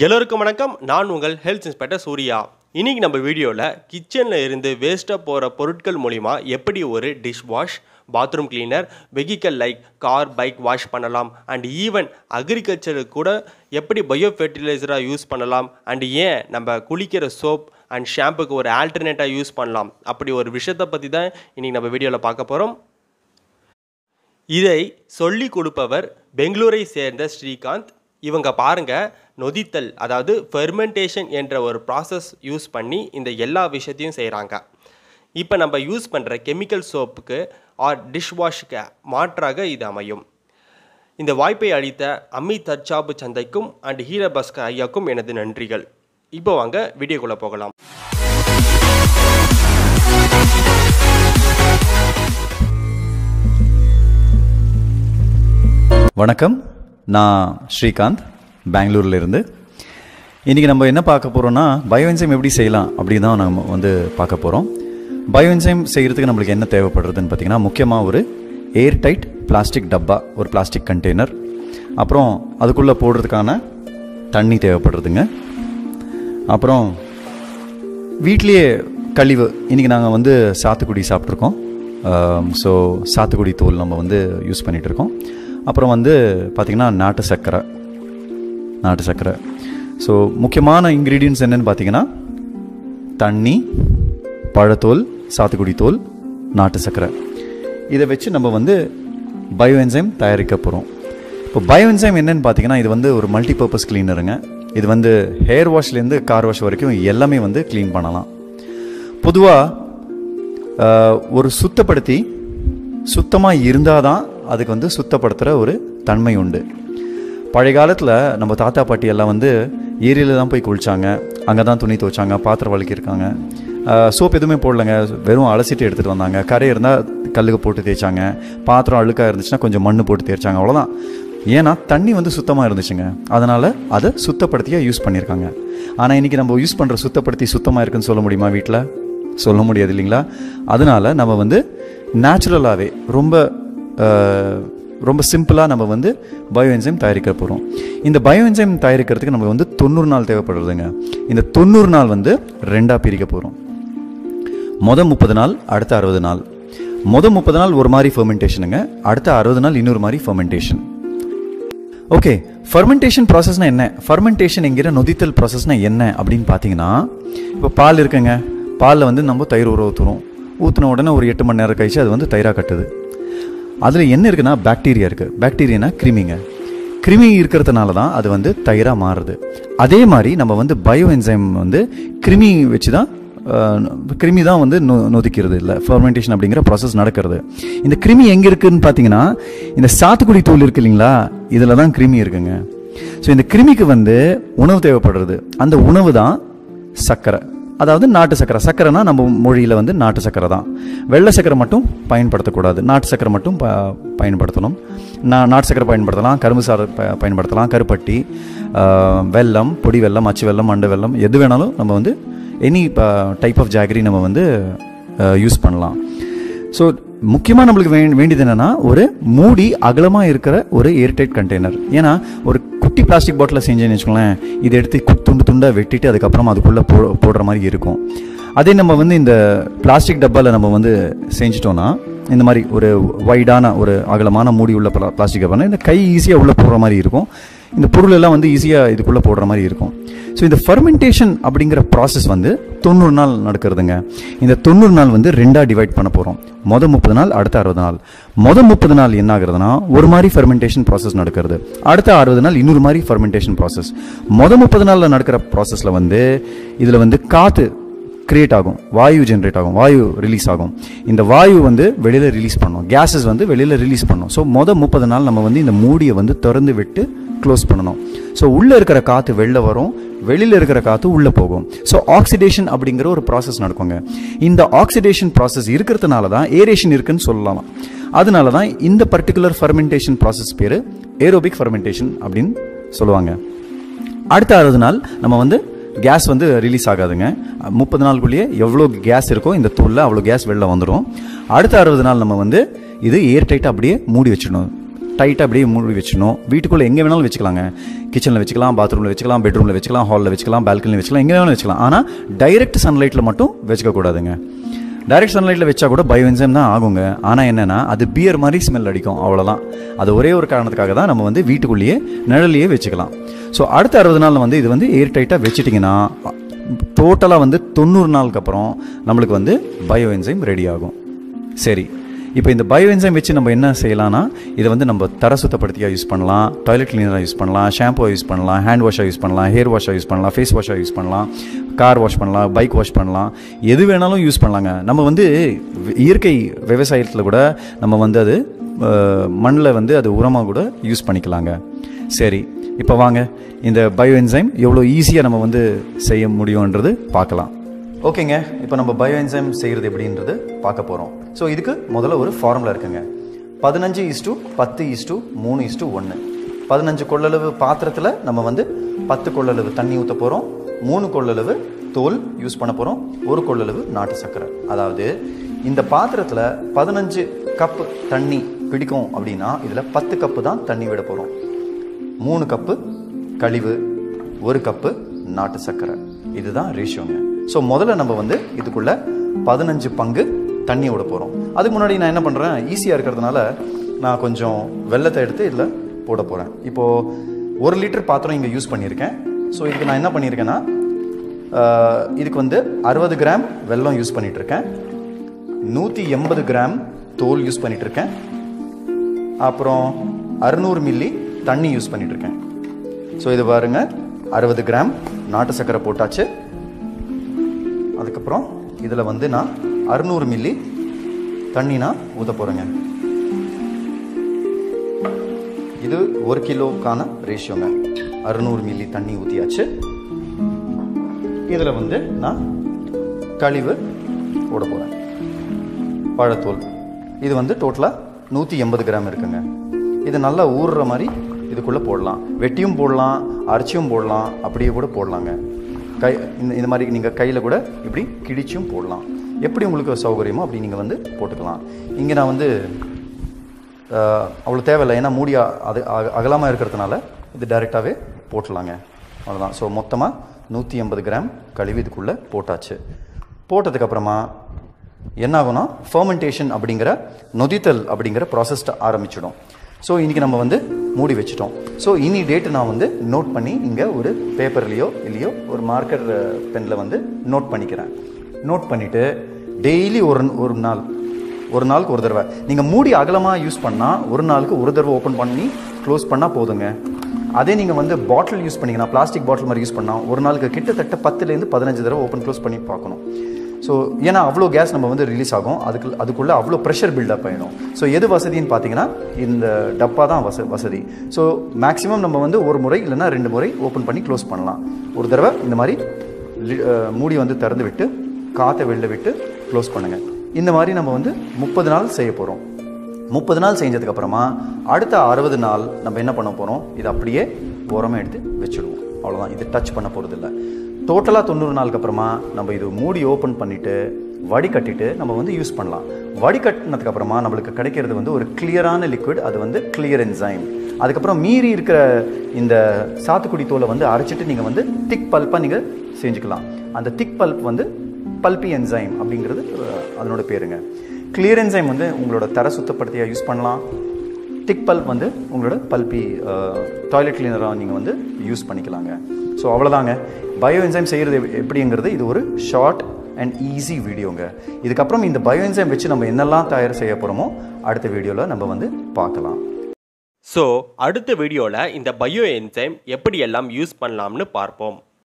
எல்லோருக்கும் வணக்கம். நான் உங்கள் ஹெல்த் இன்ஸ்பெக்டர் சூர்யா. இன்னைக்கு நம்ம வீடியோவில் கிச்சனில் இருந்து வேஸ்ட்டாக போகிற பொருட்கள் மூலிமா எப்படி ஒரு dish wash bathroom cleaner vehicle like car bike wash பண்ணலாம். அண்ட் ஈவன் அக்ரிகல்ச்சருக்கு கூட எப்படி பயோ ஃபெர்டிலைசராக யூஸ் பண்ணலாம். அண்ட் ஏன் நம்ம குளிக்கிற சோப் அண்ட் ஷாம்புக்கு ஒரு ஆல்டர்னேட்டாக யூஸ் பண்ணலாம். அப்படி ஒரு விஷயத்தை பற்றி தான் இன்றைக்கி நம்ம வீடியோவில் பார்க்க போகிறோம் இதை சொல்லி கொடுப்பவர் பெங்களூரை சேர்ந்த ஸ்ரீகாந்த். இவங்க பாருங்கள் நொதித்தல் அதாவது ஃபெர்மெண்டேஷன் என்ற ஒரு ப்ராசஸ் யூஸ் பண்ணி இந்த எல்லா விஷயத்தையும் செய்கிறாங்க இப்போ நம்ம யூஸ் பண்ணுற கெமிக்கல் சோப்புக்கு ஆர் டிஷ் வாஷுக்கு மாற்றாக இது அமையும். இந்த வாய்ப்பை அளித்த அம்மி தற்சாப்பு சந்தைக்கும் அண்ட் ஹீரபஸ்க ஐயாக்கும் எனது நன்றிகள். இப்போ வாங்க வீடியோக்குள்ளே போகலாம். வணக்கம். நான் ஸ்ரீகாந்த். பெங்களூர்லேருந்து இன்றைக்கி நம்ம என்ன பார்க்க போகிறோன்னா பயோஎன்சைம் எப்படி செய்யலாம் அப்படி தான் நம்ம வந்து பார்க்க போகிறோம் பயோஎன்சைம் செய்கிறதுக்கு நம்மளுக்கு என்ன தேவைப்படுறதுன்னு பார்த்தீங்கன்னா முக்கியமாக ஒரு ஏர் டைட் பிளாஸ்டிக் டப்பா ஒரு பிளாஸ்டிக் கண்டெய்னர் அப்புறம் அதுக்குள்ளே போடுறதுக்கான தண்ணி தேவைப்படுறதுங்க. அப்புறம் வீட்லேயே கழிவு. இன்றைக்கி நாங்கள் வந்து சாத்துக்குடி சாப்பிட்ருக்கோம் ஸோ சாத்துக்குடி தோல் நம்ம வந்து யூஸ் பண்ணிகிட்டு இருக்கோம். அப்புறம் வந்து பார்த்திங்கன்னா நாட்டு சர்க்கரை. நாட்டு சர்க்கரை ஸோ முக்கியமான இன்க்ரீடியன்ஸ் என்னென்னு பார்த்தீங்கன்னா தண்ணி பழத்தோல் சாத்துக்குடி தோல் நாட்டு சர்க்கரை இதை வச்சு நம்ம வந்து பயோ என்சைம் தயாரிக்க போகிறோம் இப்போ பயோ என்சைம் என்னன்னு பார்த்தீங்கன்னா இது வந்து ஒரு மல்டி பர்பஸ் கிளீனருங்க இது வந்து ஹேர் வாஷ்லேருந்து கார் வாஷ் வரைக்கும் எல்லாமே வந்து க்ளீன் பண்ணலாம். பொதுவாக ஒரு சுத்தப்படுத்தி சுத்தமாக இருந்தால் தான் அதுக்கு வந்து சுத்தப்படுத்துகிற ஒரு தன்மை உண்டு. பழைய காலத்தில் நம்ம தாத்தா பாட்டி எல்லாம் வந்து ஏரியில் தான் போய் குளிச்சாங்க. அங்கே தான் துணி துவைச்சாங்க பாத்திரம் வழுக்கியிருக்காங்க சோப் எதுவுமே போடலங்க. வெறும் அலசிட்டு எடுத்துகிட்டு வந்தாங்க. கரை இருந்தால் கல்லுக்கு போட்டு தேய்ச்சாங்க. பாத்திரம் அழுக்காக இருந்துச்சுன்னா கொஞ்சம் மண் போட்டு தேய்ச்சாங்க. அவ்வளோதான் ஏன்னா தண்ணி வந்து சுத்தமாக இருந்துச்சுங்க. அதனால் அதை சுத்தப்படுத்தியாக யூஸ் பண்ணியிருக்காங்க. ஆனால் இன்றைக்கி நம்ம யூஸ் பண்ணுற சுத்தப்படுத்தி சுத்தமாக இருக்குன்னு சொல்ல முடியுமா வீட்டில் சொல்ல முடியாது இல்லைங்களா? அதனால நம்ம வந்து நேச்சுரலாகவே ரொம்ப ரொம்ப சிம்பிளாக நம்ம வந்து பயோ என்சைம் தயாரிக்க போகிறோம் இந்த பயோ என்சைம் தயாரிக்கிறதுக்கு நமக்கு வந்து தொண்ணூறு நாள் தேவைப்படுறதுங்க. இந்த தொண்ணூறு நாள் வந்து ரெண்டாக பிரிக்க போகிறோம் மொதல் முப்பது நாள் அடுத்த அறுபது நாள். மொதல் முப்பது நாள் ஒரு மாதிரி ஃபெர்மெண்டேஷனுங்க அடுத்த அறுபது நாள் இன்னொரு மாதிரி ஃபெர்மெண்டேஷன் ஓகே ஃபர்மெண்டேஷன் ப்ராசஸ்னால் என்ன? ஃபர்மெண்டேஷன் என்கிற நொதித்தல் ப்ராசஸ்னால் என்ன அப்படின்னு பார்த்தீங்கன்னா இப்போ பால் இருக்குங்க. பாலில் வந்து நம்ம தயிர் ஊற ஊற்றுறோம் ஊற்றின உடனே ஒரு எட்டு மணி நேரம் கழிச்சு அது வந்து தயிராக கட்டுது. அதில் என்ன இருக்குன்னா பாக்டீரியா இருக்குது பாக்டீரியானா கிருமிங்க. கிருமி இருக்கிறதுனால தான் அது வந்து தயிராக மாறுது. அதே மாதிரி நம்ம வந்து பயோ என்சைம் வந்து கிருமி வச்சு தான் கிருமி தான் வந்து நொ நொதிக்கிறது இல்லை. ஃபர்மெண்டேஷன் அப்படிங்கிற ப்ராசஸ் நடக்கிறது. இந்த கிருமி எங்கே இருக்குதுன்னு பார்த்தீங்கன்னா இந்த சாத்துக்குடி தூள் இருக்கு இல்லைங்களா? இதில் தான் கிருமி இருக்குங்க. ஸோ இந்த கிருமிக்கு வந்து உணவு தேவைப்படுறது. அந்த உணவு தான் சர்க்கரை. அதாவது நாட்டு சக்கரை. சக்கரைனா நம்ம மொழியில் வந்து நாட்டு சக்கரை தான். வெள்ளை சக்கரை மட்டும் பயன்படுத்தக்கூடாது. நாட்டு சக்கரை மட்டும் ப பயன்படுத்தணும். நான் நாட்டு சக்கரை பயன்படுத்தலாம். கரும்பு சாறு ப பயன்படுத்தலாம். கருப்பட்டி வெல்லம் பொடி வெல்லம் அச்சு வெல்லம் மண்டு வெல்லம் எது வேணாலும் நம்ம வந்து எனி டைப் ஆஃப் ஜாகரி நம்ம வந்து யூஸ் பண்ணலாம். ஸோ முக்கியமாக நம்மளுக்கு வேண்டியது என்னென்னா ஒரு மூடி அகலமாக இருக்கிற ஒரு ஏர்டைட் கண்டெய்னர் ஏன்னா ஒரு குட்டி பிளாஸ்டிக் பாட்டில் செஞ்சேன்னு வச்சுக்கோங்களேன் இதை எடுத்து துண்டு துண்டாக வெட்டிட்டு அதுக்கப்புறம் அதுக்குள்ளே போ போடுற மாதிரி இருக்கும். அதே நம்ம வந்து இந்த பிளாஸ்டிக் டப்பாவில் நம்ம வந்து செஞ்சிட்டோன்னா இந்த மாதிரி ஒரு வைடான ஒரு அகலமான மூடி உள்ள பிளாஸ்டிக் டப்பானா இந்த கை ஈஸியாக உள்ளே போடுற மாதிரி இருக்கும். இந்த பொருள் எல்லாம் வந்து ஈஸியாக இதுக்குள்ளே போடுற மாதிரி இருக்கும். ஸோ இந்த ஃபர்மெண்டேஷன் அப்படிங்கிற ப்ராசஸ் வந்து தொண்ணூறு நாள் நடக்கிறதுங்க. இந்த தொண்ணூறு நாள் வந்து ரெண்டாக டிவைட் பண்ண போகிறோம் மொதல் முப்பது நாள் அடுத்த அறுபது நாள். மொதல் முப்பது நாள் என்ன ஆகுறதுனா ஒரு மாதிரி ஃபர்மெண்டேஷன் ப்ராசஸ் நடக்கிறது. அடுத்த அறுபது நாள் இன்னொரு மாதிரி ஃபர்மெண்டேஷன் ப்ராசஸ் மொதல் முப்பது நாளில் நடக்கிற ப்ராசஸில் வந்து இதில் வந்து காற்று கிரியேட் ஆகும் வாயு ஜென்ரேட் ஆகும் வாயு ரிலீஸ் ஆகும். இந்த வாயு வந்து வெளியில் ரிலீஸ் பண்ணும் கேஸஸ் வந்து வெளியில் ரிலீஸ் பண்ணும். ஸோ மொதல் முப்பது நாள் நம்ம வந்து இந்த மூடியை வந்து திறந்து விட்டு க்ளோஸ் பண்ணணும். ஸோ உள்ளே இருக்கிற காற்று வெளில வரும் வெளியில் இருக்கிற காற்று உள்ளே போகும். ஸோ ஆக்சிடேஷன் அப்படிங்கிற ஒரு ப்ராசஸ் நடக்குங்க. இந்த ஆக்சிடேஷன் ப்ராசஸ் இருக்கிறதுனால தான் ஏரேஷன் இருக்குன்னு சொல்லலாம். அதனால தான் இந்த பர்டிகுலர் ஃபர்மெண்டேஷன் ப்ராசஸ் பேர் ஏரோபிக் ஃபர்மெண்டேஷன் அப்படின்னு சொல்லுவாங்க. அடுத்த அறுபது நாள் நம்ம வந்து கேஸ் வந்து ரிலீஸ் ஆகாதுங்க. முப்பது நாளுக்குள்ளேயே எவ்வளோ கேஸ் இருக்கோ இந்த தூளில் அவ்வளோ கேஸ் வெளில வந்துடும் அடுத்த அறுபது நாள் நம்ம வந்து இது ஏர் டைட்டாக அப்படியே மூடி வச்சிடணும். டைட்டாக அப்படியே மூடி வச்சிடணும். வீட்டுக்குள்ளே எங்கே வேணாலும் வச்சுக்கலாங்க. கிச்சனில் வச்சுக்கலாம் பாத்ரூமில் வச்சுக்கலாம் பெட்ரூமில் வச்சுக்கலாம் ஹாலில் வச்சுக்கலாம் பால்கனியில் வச்சுக்கலாம் எங்கே வேணாலும் வச்சுக்கலாம். ஆனால் டைரக்ட் சன்லைட்டில் மட்டும் வச்சுக்கக்கூடாதுங்க டைரக்ட் சன்லைட்டில் வச்சா கூட பயோஎன்சைம் தான் ஆகுங்க. ஆனால் என்னென்னா அது பியர் மாதிரி ஸ்மெல் அடிக்கும். அவ்வளோதான் அது ஒரே ஒரு காரணத்துக்காக தான் நம்ம வந்து வீட்டுக்குள்ளேயே நிழலையே வச்சுக்கலாம். ஸோ அடுத்த அறுபது நாளில் வந்து இது வந்து ஏர் டைட்டாக வச்சுட்டிங்கன்னா டோட்டலாக வந்து தொண்ணூறு நாளுக்கு அப்புறம் நம்மளுக்கு வந்து பயோ என்சைம் ரெடி ஆகும். சரி. இப்போ இந்த பயோ என்சைம் வச்சு நம்ம என்ன செய்யலாம்னா இதை வந்து நம்ம தர சுத்தப்படுத்தியாக யூஸ் பண்ணலாம் டாய்லெட் கிளீனராக யூஸ் பண்ணலாம் ஷாம்புவாக யூஸ் பண்ணலாம் ஹேண்ட் வாஷாக யூஸ் பண்ணலாம் ஹேர் வாஷாக யூஸ் பண்ணலாம் ஃபேஸ் வாஷாக யூஸ் பண்ணலாம் கார் வாஷ் பண்ணலாம் பைக் வாஷ் பண்ணலாம் எது வேணாலும் யூஸ் பண்ணலாங்க. நம்ம வந்து இயற்கை விவசாயத்தில் கூட நம்ம வந்து அது மண்ணில் வந்து அது உரமாக கூட யூஸ் பண்ணிக்கலாங்க. சரி. இப்போ வாங்க இந்த பயோ என்சைம் எவ்வளோ ஈஸியாக நம்ம வந்து செய்ய முடியுன்றது பார்க்கலாம். ஓகேங்க இப்போ நம்ம பயோ என்சைம் செய்கிறது எப்படின்றது பார்க்க போகிறோம் ஸோ இதுக்கு முதல்ல ஒரு ஃபார்முலா இருக்குங்க. பதினஞ்சு இஸ்டு பத்து இஸ்டு மூணு இஸ்டு ஒன்று பதினஞ்சு கொள்ளளவு பாத்திரத்தில் நம்ம வந்து பத்து கொள்ளளவு தண்ணி ஊற்ற போகிறோம் மூணு கொள்ளளவு தோல் யூஸ் பண்ண போகிறோம் ஒரு கொள்ளளவு நாட்டு சர்க்கரை. அதாவது இந்த பாத்திரத்தில் பதினஞ்சு கப்பு தண்ணி பிடிக்கும் அப்படின்னா இதில் பத்து கப்பு தான் தண்ணி விட போகிறோம் மூணு கப்பு கழிவு ஒரு கப்பு நாட்டு சர்க்கரை. இதுதான் ரேஷியோங்க ஸோ முதல்ல நம்ம வந்து இதுக்குள்ள பதினஞ்சு பங்கு தண்ணி விட போகிறோம் அதுக்கு முன்னாடி நான் என்ன பண்ணுறேன் ஈஸியாக இருக்கிறதுனால நான் கொஞ்சம் வெள்ளத்தை எடுத்து இதில் போட போகிறேன் இப்போது ஒரு லிட்டர் பாத்திரம் இங்கே யூஸ் பண்ணியிருக்கேன். ஸோ இதுக்கு நான் என்ன பண்ணியிருக்கேன்னா இதுக்கு வந்து அறுபது கிராம் வெல்லம் யூஸ் பண்ணிகிட்ருக்கேன் இருக்கேன் நூற்றி எண்பது கிராம் தோல் யூஸ் பண்ணிகிட்ருக்கேன் இருக்கேன் அப்புறம் அறுநூறு மில்லி தண்ணி யூஸ் பண்ணிட்டு இருக்கேன் ஸோ இது பாருங்க. அறுபது கிராம் நாட்டு சர்க்கரை போட்டாச்சு. அதுக்கப்புறம் இதில் வந்து நான் அறுநூறு மில்லி தண்ணி நான் ஊற்ற போகிறேங்க இது ஒரு கிலோக்கான ரேஷியோங்க. அறுநூறு மில்லி தண்ணி ஊற்றியாச்சு இதில் வந்து நான் கழிவு போட போகிறேன் பழத்தோல் இது வந்து டோட்டலாக நூற்றி எண்பது கிராம் இருக்குங்க. இது நல்லா ஊறுற மாதிரி இதுக்குள்ளே போடலாம். வெட்டியும் போடலாம் அரைச்சியும் போடலாம் அப்படியே கூட போடலாங்க. கை இந்த இந்த மாதிரி நீங்கள் கையில் கூட இப்படி கிடிச்சும் போடலாம். எப்படி உங்களுக்கு சௌகரியமோ அப்படி நீங்கள் வந்து போட்டுக்கலாம். இங்கே நான் வந்து அவ்வளோ தேவையில்லை. ஏன்னா மூடி அது அக- அகலமாக இருக்கிறதுனால இது டைரெக்டாகவே போட்டலாங்க. அவ்வளோதான் ஸோ மொத்தமாக நூற்றி ஐம்பது கிராம் கழுவி இதுக்குள்ளே போட்டாச்சு. போட்டதுக்கப்புறமா என்ன ஆகும்னா ஃபர்மெண்டேஷன் அப்படிங்கிற நொதித்தல் அப்படிங்கிற ப்ராசஸ்ட்டை ஆரம்பிச்சிடும். ஸோ இன்றைக்கி நம்ம வந்து மூடி வச்சிட்டோம். ஸோ இனி டேட்டு நான் வந்து நோட் பண்ணி இங்கே ஒரு பேப்பர்லேயோ இல்லையோ ஒரு மார்க்கர் பெனில் வந்து நோட் பண்ணிக்கிறேன். நோட் பண்ணிவிட்டு டெய்லி ஒரு ஒரு நாள் ஒரு நாளுக்கு ஒரு தடவை. நீங்கள் மூடி அகலமாக யூஸ் பண்ணால் ஒரு நாளுக்கு ஒரு தடவை ஓப்பன் பண்ணி க்ளோஸ் பண்ணால் போதுங்க. அதே நீங்கள் வந்து பாட்டில் யூஸ் பண்ணீங்கன்னா பிளாஸ்டிக் பாட்டில் மாதிரி யூஸ் பண்ணால் ஒரு நாளுக்கு கிட்டத்தட்ட பத்துலேருந்து பதினஞ்சு தடவை ஓப்பன் க்ளோஸ் பண்ணி பார்க்கணும். ஸோ ஏன்னா அவ்வளோ கேஸ் நம்ம வந்து ரிலீஸ் ஆகும். அதுக்கு அதுக்குள்ளே அவ்வளோ ப்ரெஷர் பில்டப் ஆகிடும் ஸோ எது வசதின்னு பார்த்தீங்கன்னா இந்த டப்பா தான் வச வசதி. ஸோ மேக்ஸிமம் நம்ம வந்து ஒரு முறை இல்லைன்னா ரெண்டு முறை ஓப்பன் பண்ணி க்ளோஸ் பண்ணலாம். ஒரு தடவை இந்த மாதிரி மூடி வந்து திறந்து விட்டு காற்றை வெளில விட்டு க்ளோஸ் பண்ணுங்கள் இந்த மாதிரி நம்ம வந்து முப்பது நாள் செய்ய போகிறோம் முப்பது நாள் செஞ்சதுக்கப்புறமா அடுத்த அறுபது நாள் நம்ம என்ன பண்ண போகிறோம் இது அப்படியே ஓரமாக எடுத்து வச்சுடுவோம். அவ்வளோதான் இது டச் பண்ண போகிறது இல்லை டோட்டலாக தொண்ணூறு நாளுக்கு அப்புறமா நம்ம இது மூடி ஓப்பன் பண்ணிவிட்டு வடிகட்டிட்டு நம்ம வந்து யூஸ் பண்ணலாம். வடிகட்டினதுக்கப்புறமா நம்மளுக்கு கிடைக்கிறது வந்து ஒரு கிளியரான லிக்விட் அது வந்து கிளியர் என்சைம் அதுக்கப்புறம் மீறி இருக்கிற இந்த சாத்துக்குடி தோலை வந்து அரைச்சிட்டு நீங்கள் வந்து திக் பல்ப்பாக நீங்கள் செஞ்சுக்கலாம். அந்த திக் பல்ப் வந்து பல்பி என்சைம் அப்படிங்கிறது அதனோட பேருங்க. கிளியர் என்சைம் வந்து உங்களோட தர சுத்தப்படுத்தியாக யூஸ் பண்ணலாம். திக் பல்ப் வந்து உங்களோட பல்பி டாய்லெட் கிளீனராக நீங்கள் வந்து யூஸ் பண்ணிக்கலாங்க. ஸோ அவ்வளோதாங்க பயோ என்சைம் செய்கிறது எப்படிங்கிறது இது ஒரு ஷார்ட் அண்ட் ஈஸி வீடியோங்க இதுக்கப்புறம் இந்த பயோ என்சைம் வச்சு நம்ம என்னெல்லாம் தயார் செய்ய போகிறோமோ அடுத்த வீடியோவில் நம்ம வந்து பார்க்கலாம். ஸோ அடுத்த வீடியோவில் இந்த பயோ என்சைம் எப்படி எல்லாம் யூஸ் பண்ணலாம்னு பார்ப்போம்.